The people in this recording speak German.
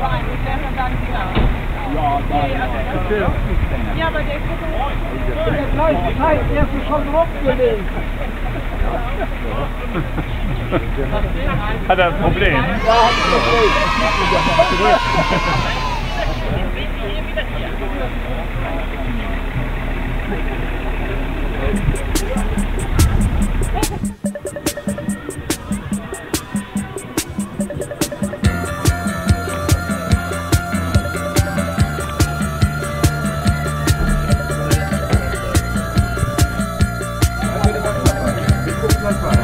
rein, ich werde dann wieder. Ja, da ja, ja, ja, aber der Kuppel, der gleiche Teil, der ist schon rumgelegt. Hat er ein Problem? Ja, hat ein Problem. That's fine.